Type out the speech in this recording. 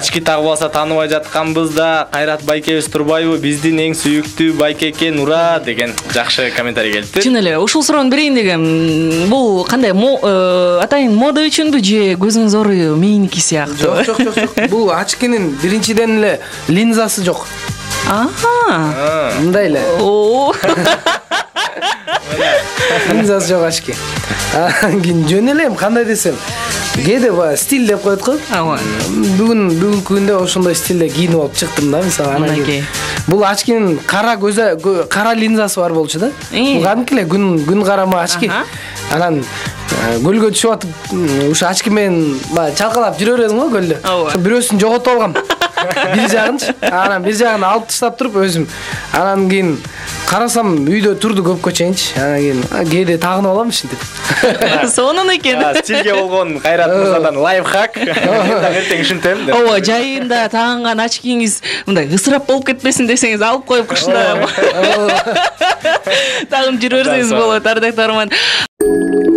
ачки так болсо тааныбай жатканбыз да кайрат байкебиз турбайбы биздин эң сүйүктүү байке экен ура деген жакшы комментарий келиптир чын эле ушул суроону берейин дегем бул кандай э, атайын мода үчүнбү же көзүңүз ооруйбу меники сыяктуу жок жок жок жок бул ачкинин биринчиден эле линзасы жок мындай эле линзасы жок очки анан кийин жөн эле эми кандай десем кээде баягы стиль деп коет го ооба бүгүн бүгүнкү күндө ошондой стилде кийинип алып чыктым да мисалы анан кийин бул очкинин кара көзө кара линзасы бар болчу да бул кадимки эле күн күн карама очки анан көлгө түшүп атып ушу очки менен баягы чалкалап жүрө бердим го көлдө ооба бирөөсүн жоготуп алгам бир жагынчы анан бир жагын алып таштап туруп өзүм анан кийин карасам үйдө турду көпкө чейинчи анан кийин кээде тагынып алам ушинтип сонун экен стилге болгон кайрат мырзадан лайфхак эртең ушинтем деп. Ооба жайында тагынган очкиңиз мындай ысырап болуп кетпесин десеңиз алып коюп кышта тагынып жүрө берсеңиз болот ардактуу